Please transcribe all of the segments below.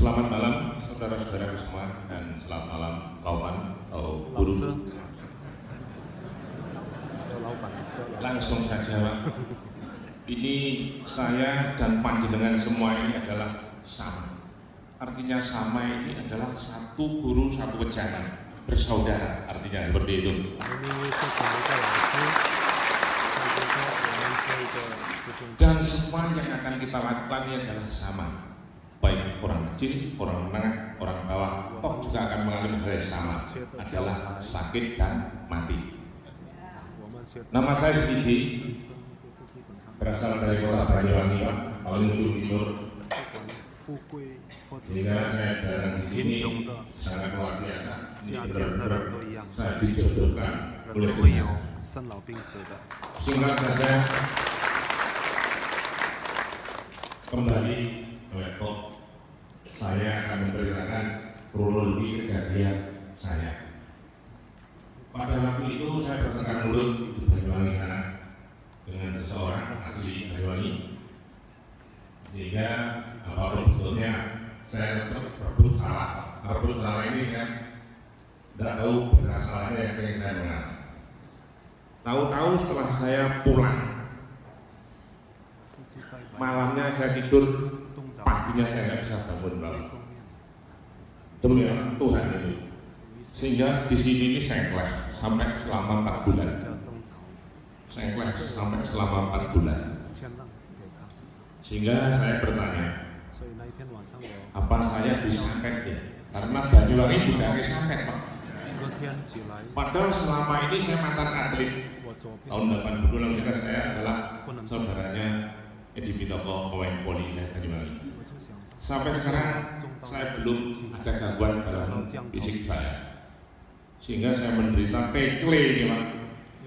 Selamat malam saudara-saudara semua dan selamat malam Lawan atau burung. Langsung saja, Pak. Ini saya dan panjenengan semua ini adalah sama. Artinya sama ini adalah satu guru satu pejalan bersaudara. Artinya seperti itu. Dan semua yang akan kita lakukan ini adalah sama baik orang kecil, orang menengah, orang bawah, toh juga akan mengalami hal yang sama, adalah sakit dan mati. Nama saya Sidi, berasal dari kota Banyuwangi, tahun ujung timur. Sehingga saya datang di sini sangat luar biasa. Benar-benar saya dijodohkan oleh beliau. Singkat saja, kembali laptop saya akan memberitakan kronologi kejadian saya. Pada waktu itu saya bertekan mulut di Banyuwangi sana dengan seseorang asli Banyuwangi sehingga apa pun bentuknya saya tetap berebut salah. Berebut salah ini saya tidak tahu benar salahnya yang ingin saya mengatakan. Tahu-tahu setelah saya pulang malamnya saya tidur paginya saya nggak bisa bangun bangun. Demi Tuhan ini. Sehingga di sini ini sengkleh sampai selama empat bulan. Sengkleh sampai selama empat bulan. Sehingga saya bertanya, apa saya disangket ya? Karena Banyuwangi juga disangket Pak. Padahal selama ini saya mantan atlet. Tahun 86 kita saya adalah saudaranya Edi Pitoko Pemain Poli Banyuwangi. Sampai sekarang saya belum ada gangguan dalam fisik saya. Sehingga saya menderita pekle ini Pak.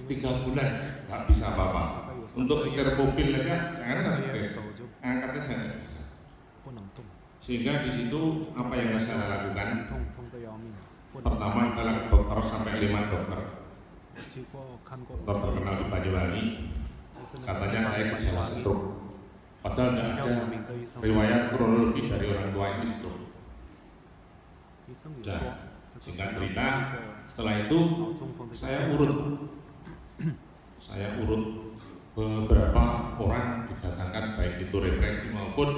Tiga bulan nggak bisa apa-apa. Untuk setir mobil aja, jangan kan setir. Angkatnya saya bisa. Sehingga di situ apa yang saya lakukan? Pertama kita lakukan dokter sampai lima dokter. Dokter terkenal di Banyuwangi, katanya saya kecewa stroke Padahal tidak ada riwayat kronologi dari orang tua ini stroke. Nah, singkat cerita, setelah itu saya urut, saya urut beberapa orang didatangkan baik itu referensi maupun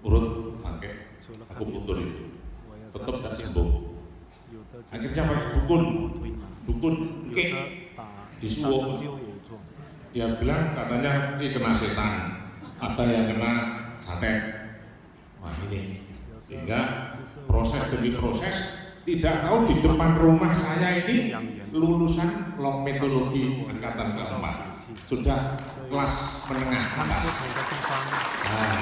urut pakai aku putur itu. Tetap tidak sembuh. Akhirnya pakai dukun, dukun, ke, disuruh. Dia bilang katanya ini kena setan, ada yang kena sate. Wah ini sehingga proses demi proses tidak tahu di depan rumah saya ini lulusan long metodologi angkatan keempat sudah kelas menengah atas. Nah,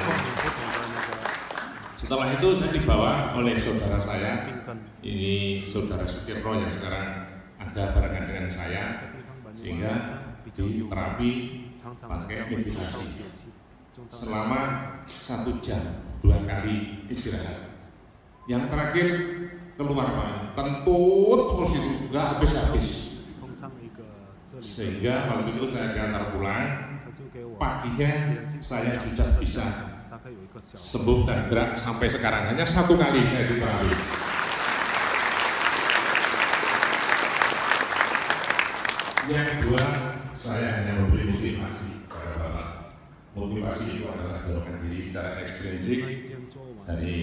setelah itu saya dibawa oleh saudara saya, ini saudara Sutirno yang sekarang ada barengan dengan saya, sehingga di terapi pakai meditasi selama satu jam dua kali istirahat. Yang terakhir keluar main, tentu terus itu nggak habis-habis. Sehingga malam itu saya diantar pulang, paginya saya sudah bisa sembuh dan gerak sampai sekarang. Hanya satu kali saya diterapi. Yang kedua, saya hanya memberi motivasi motivasi itu adalah dorongan diri secara ekstrinsik dari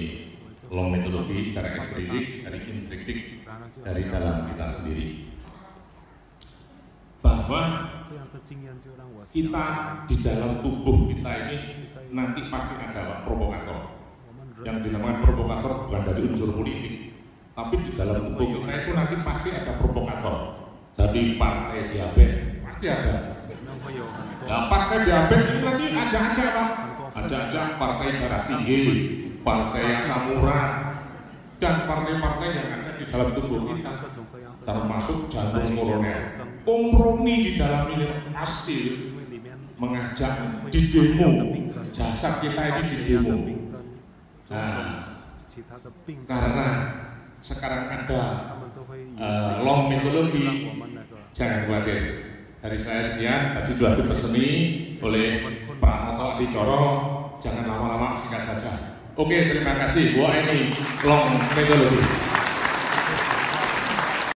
long metodologi secara ekstrinsik dari intrinsik dari dalam kita sendiri. Bahwa kita di dalam tubuh kita ini nanti pasti ada provokator. Yang dinamakan provokator bukan dari unsur politik. Tapi di dalam tubuh kita itu nanti pasti ada provokator. Dari partai diabetes pasti ada Nah, partai diambil ini berarti aja-aja Pak. aja aja partai darah tinggi, partai yang samura dan partai-partai yang ada di dalam tubuh kita, termasuk jantung kolonel. Kompromi di dalam ini pasti mengajak di demo, jasad kita ini di demo. Nah, karena sekarang ada uh, long mitologi, jangan khawatir dari saya sekian tadi sudah dipeseni oleh Pak Noto Adicoro jangan lama-lama singkat saja Oke, terima kasih Bu Eni Long Metodologi.